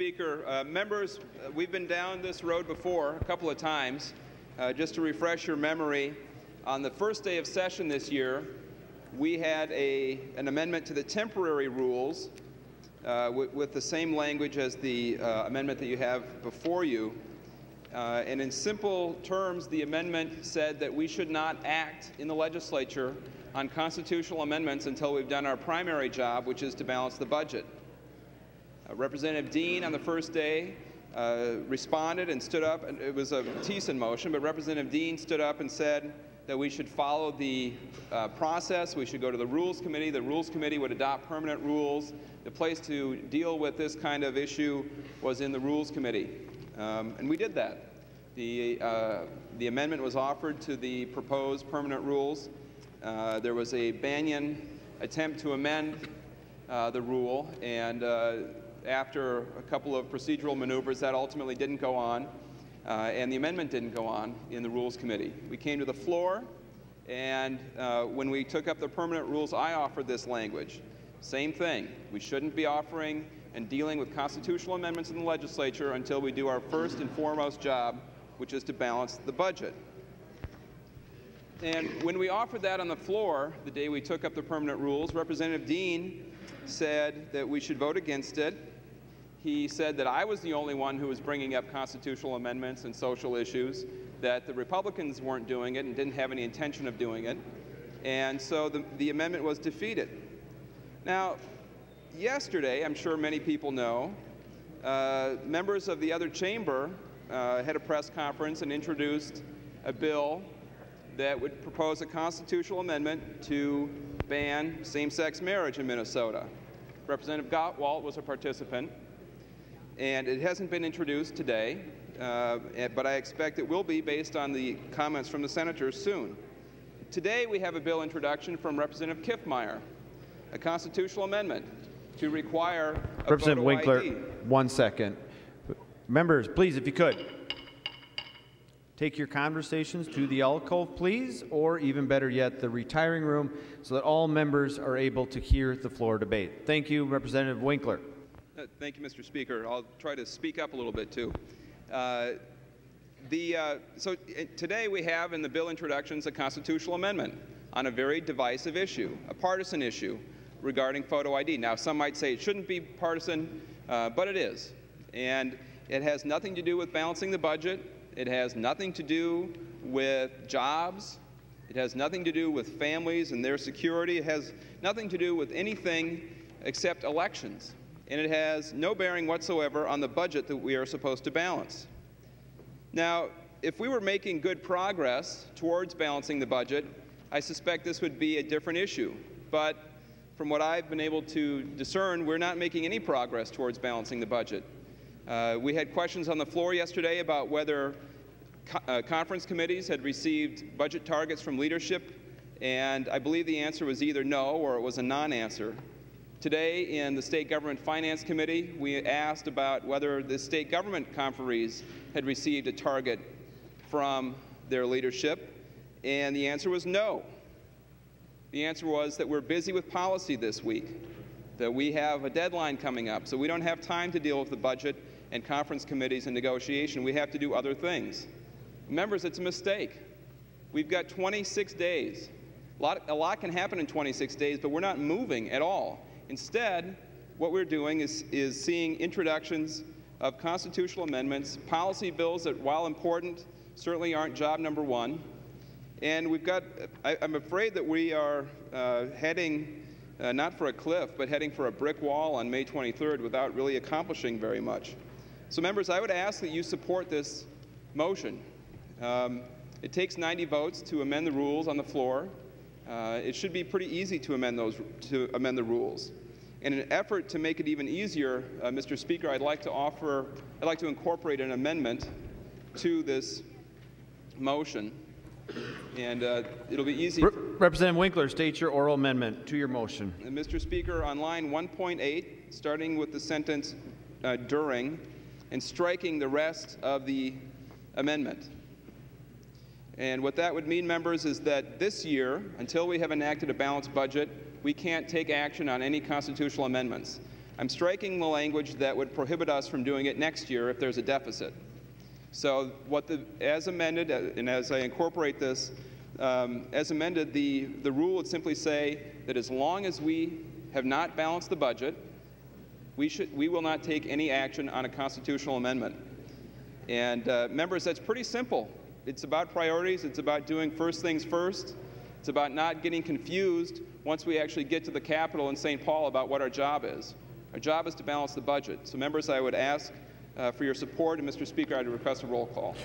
Speaker. Uh, members, uh, we've been down this road before a couple of times. Uh, just to refresh your memory, on the first day of session this year, we had a, an amendment to the temporary rules uh, with the same language as the uh, amendment that you have before you. Uh, and in simple terms, the amendment said that we should not act in the legislature on constitutional amendments until we've done our primary job, which is to balance the budget. Representative Dean on the first day uh, responded and stood up, and it was a Thiessen motion, but Representative Dean stood up and said that we should follow the uh, process, we should go to the Rules Committee, the Rules Committee would adopt permanent rules. The place to deal with this kind of issue was in the Rules Committee, um, and we did that. The, uh, the amendment was offered to the proposed permanent rules. Uh, there was a Banyan attempt to amend uh, the rule, and uh, after a couple of procedural maneuvers, that ultimately didn't go on, uh, and the amendment didn't go on in the Rules Committee. We came to the floor, and uh, when we took up the permanent rules, I offered this language. Same thing. We shouldn't be offering and dealing with constitutional amendments in the legislature until we do our first and foremost job, which is to balance the budget. And when we offered that on the floor, the day we took up the permanent rules, Representative Dean said that we should vote against it. He said that I was the only one who was bringing up constitutional amendments and social issues, that the Republicans weren't doing it and didn't have any intention of doing it. And so the, the amendment was defeated. Now, yesterday, I'm sure many people know, uh, members of the other chamber uh, had a press conference and introduced a bill that would propose a constitutional amendment to ban same-sex marriage in Minnesota. Representative Gottwalt was a participant, and it hasn't been introduced today, uh, but I expect it will be based on the comments from the senators soon. Today we have a bill introduction from Representative Kiffmeyer, a constitutional amendment to require Representative Winkler, ID. one second. Members, please, if you could, take your conversations to the alcove, please, or even better yet, the retiring room, so that all members are able to hear the floor debate. Thank you, Representative Winkler. Uh, Thank you, Mr. Speaker. I'll try to speak up a little bit, too. Uh, the, uh, so uh, today we have in the bill introductions a constitutional amendment on a very divisive issue, a partisan issue regarding photo ID. Now, some might say it shouldn't be partisan, uh, but it is. And it has nothing to do with balancing the budget. It has nothing to do with jobs. It has nothing to do with families and their security. It has nothing to do with anything except elections. And it has no bearing whatsoever on the budget that we are supposed to balance. Now, if we were making good progress towards balancing the budget, I suspect this would be a different issue. But from what I've been able to discern, we're not making any progress towards balancing the budget. Uh, we had questions on the floor yesterday about whether co uh, conference committees had received budget targets from leadership, and I believe the answer was either no or it was a non-answer. Today, in the State Government Finance Committee, we asked about whether the state government conferees had received a target from their leadership, and the answer was no. The answer was that we're busy with policy this week, that we have a deadline coming up, so we don't have time to deal with the budget and conference committees and negotiation. We have to do other things. Members, it's a mistake. We've got 26 days. A lot, a lot can happen in 26 days, but we're not moving at all. Instead, what we're doing is, is seeing introductions of constitutional amendments, policy bills that, while important, certainly aren't job number one. And we've got, I, am afraid that we are uh, heading uh, not for a cliff, but heading for a brick wall on May 23rd without really accomplishing very much. So, members, I would ask that you support this motion. Um, it takes 90 votes to amend the rules on the floor. Uh, it should be pretty easy to amend those to amend the rules. In an effort to make it even easier, uh, Mr. Speaker, I'd like to offer, I'd like to incorporate an amendment to this motion, and uh, it'll be easy. Re Representative Winkler, state your oral amendment to your motion. And Mr. Speaker, on line 1.8, starting with the sentence uh, during, and striking the rest of the amendment. And what that would mean, members, is that this year, until we have enacted a balanced budget, we can't take action on any constitutional amendments. I'm striking the language that would prohibit us from doing it next year if there's a deficit. So what the, as amended, uh, and as I incorporate this, um, as amended, the, the rule would simply say that as long as we have not balanced the budget, we, should, we will not take any action on a constitutional amendment. And uh, members, that's pretty simple. It's about priorities. It's about doing first things first. It's about not getting confused once we actually get to the Capitol in St. Paul about what our job is. Our job is to balance the budget. So members, I would ask uh, for your support, and Mr. Speaker, I'd request a roll call.